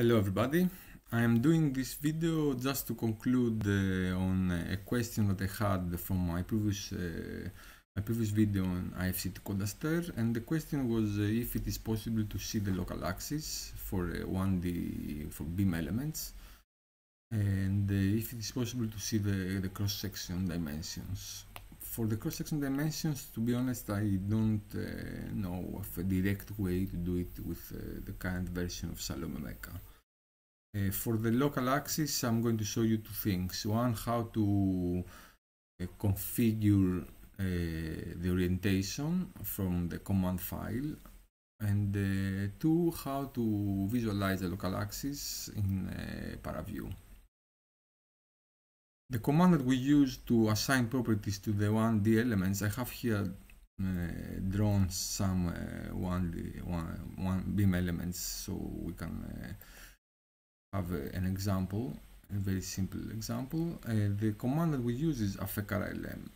Hello everybody, I am doing this video just to conclude uh, on a question that I had from my previous uh, my previous video on IFC Code_Aster and the question was uh, if it is possible to see the local axis for 1D uh, for beam elements and uh, if it is possible to see the, the cross-section dimensions. For the cross-section dimensions, to be honest, I don't uh, know of a direct way to do it with the current version of Salome. Uh, for the local axis, I'm going to show you two things. One, how to uh, configure uh, the orientation from the command file. And uh, two, how to visualize the local axis in uh, ParaView. The command that we use to assign properties to the 1D elements, I have here uh, drawn some 1D, one, one beam elements so we can have an example, a very simple example. Uh, the command that we use is AFFE_CARA_ELEM.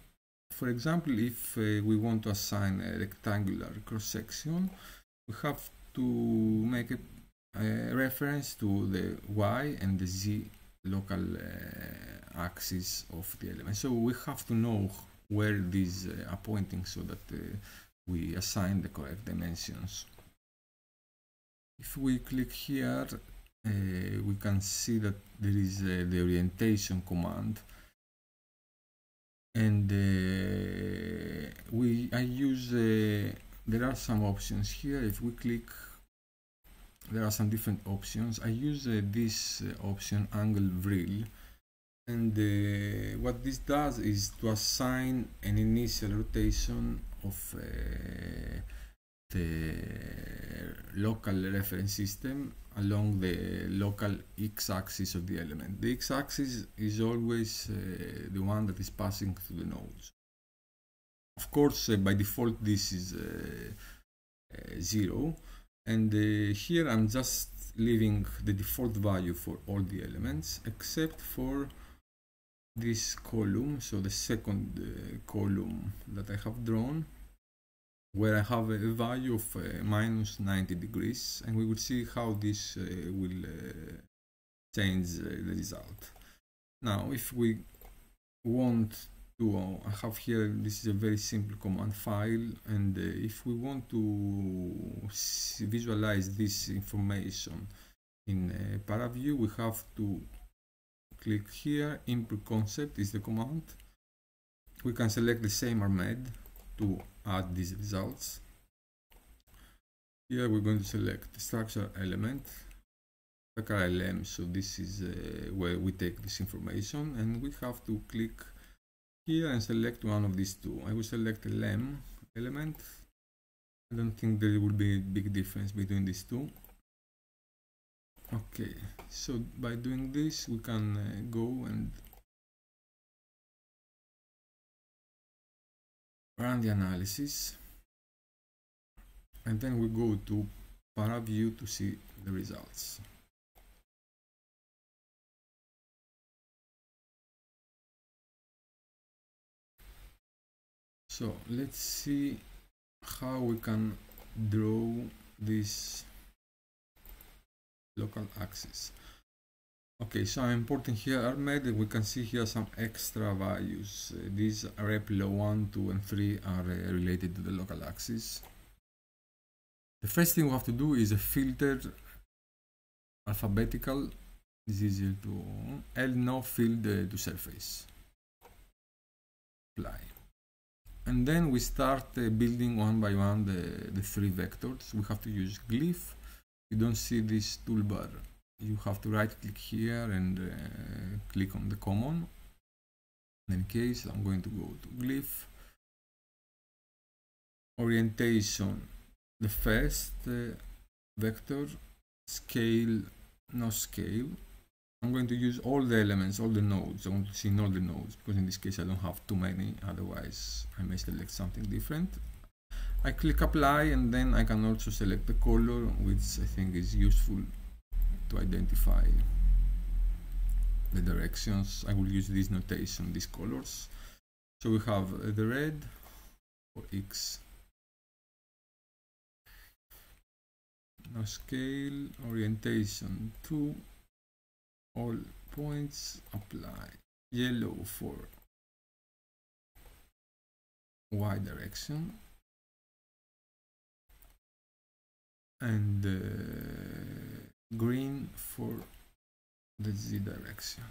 For example, if uh, we want to assign a rectangular cross-section, we have to make a, a, reference to the y and the z local uh, axis of the element. So we have to know where these uh, are pointing so that uh, we assign the correct dimensions. If we click here, uh, we can see that there is uh, the orientation command. And uh, we I use there are some options here. If we click there are some different options. I use this option ANGL_VRIL. And uh, what this does is to assign an initial rotation of uh, the local reference system along the local x-axis of the element. The x-axis is always uh, the one that is passing through the nodes. Of course, uh, by default, this is uh, uh zero. And uh, here I'm just leaving the default value for all the elements, except for this column, so the second uh, column that I have drawn, where I have a value of uh, minus 90 degrees and we will see how this uh, will uh, change uh, the result. Now if we want to, uh, I have here, this is a very simple command file and uh, if we want to visualize this information in ParaView we have to click here, input concept is the command. We can select the same ArmEd to add these results. Here we're going to select the structure element, LM, so this is uh, where we take this information and we have to click here and select one of these two. I will select a LEM element. I don't think there will be a big difference between these two. Okay, so by doing this we can uh, go and run the analysis and then we go to ParaView to see the results. So let's see how we can draw this local axis. Okay, so I'm importing here ArmEd. We can see here some extra values. Uh, these replo 1, 2, and 3 are uh, related to the local axis. The first thing we have to do is a filter alphabetical is easier to ELNO field uh, to surface. Apply. And then we start uh, building one by one the, the three vectors. We have to use glyph. You don't see this toolbar you have to right click here and uh, click on the common. In any case I'm going to go to glyph. Orientation. The first uh, vector scale no scale. I'm going to use all the elements all the nodes. I want to see all the nodes because in this case I don't have too many. Otherwise I may select something different. I click apply and then I can also select the color which I think is useful to identify the directions. I will use this notation, these colors. So we have the red for x, now scale orientation to all points apply yellow for y direction and uh, green for the z direction.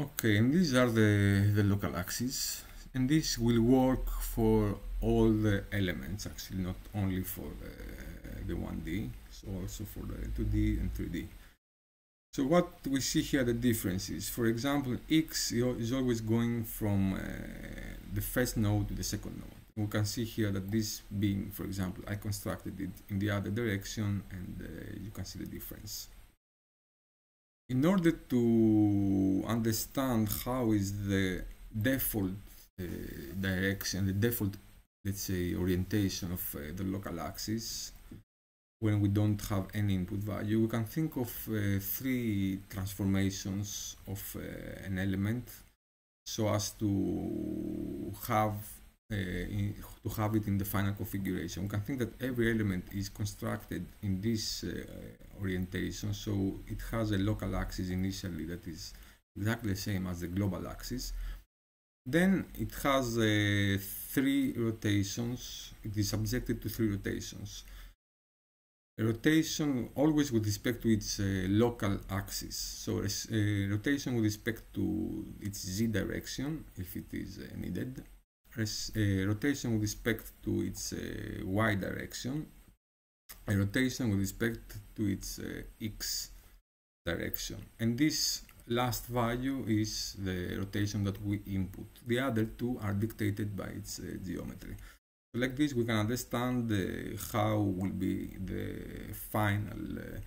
Okay and these are the the local axes. And this will work for all the elements actually not only for the, the 1d so also for the 2d and 3d so what we see here the differences. For example x is always going from uh, the first node to the second node. We can see here that this being for example I constructed it in the other direction and uh, you can see the difference. In order to understand how is the default uh, direction, the default, let's say, orientation of uh, the local axis when we don't have any input value, we can think of uh, three transformations of uh, an element so as to have uh, in, to have it in the final configuration. We can think that every element is constructed in this uh, orientation, so it has a local axis initially that is exactly the same as the global axis, then it has uh, three rotations. It is subjected to three rotations. Rotation always with respect to its uh, local axis. So a, rotation with respect to its z direction, if it is uh, needed. A rotation with respect to its uh, y direction. A rotation with respect to its uh, x direction. And this last value is the rotation that we input. The other two are dictated by its uh, geometry. Like this, we can understand uh, how will be the final uh,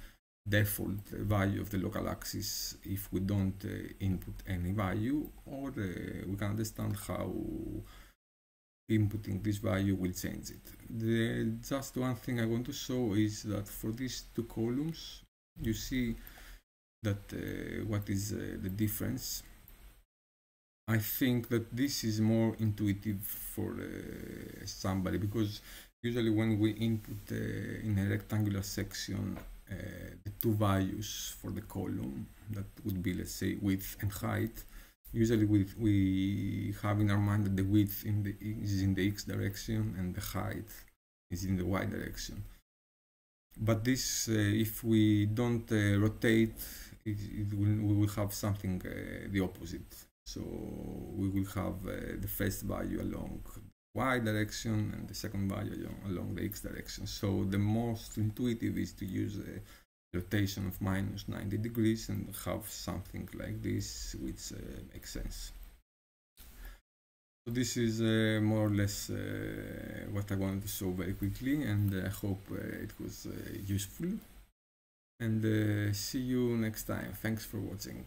default value of the local axis if we don't uh, input any value, or uh, we can understand how inputting this value will change it. The, just one thing I want to show is that for these two columns, you see that uh, what is uh, the difference. I think that this is more intuitive for uh, somebody because usually when we input in a rectangular section the two values for the column that would be let's say width and height usually we, we have in our mind that the width in the, is in the x direction and the height is in the y direction but this uh, if we don't uh, rotate it, it will, we will have something uh, the opposite. So we will have uh, the first value along y direction and the second value along, the x direction. So the most intuitive is to use a rotation of minus 90 degrees and have something like this, which uh, makes sense. So this is uh, more or less uh, what I wanted to show very quickly and I hope uh, it was uh, useful and uh, see you next time. Thanks for watching.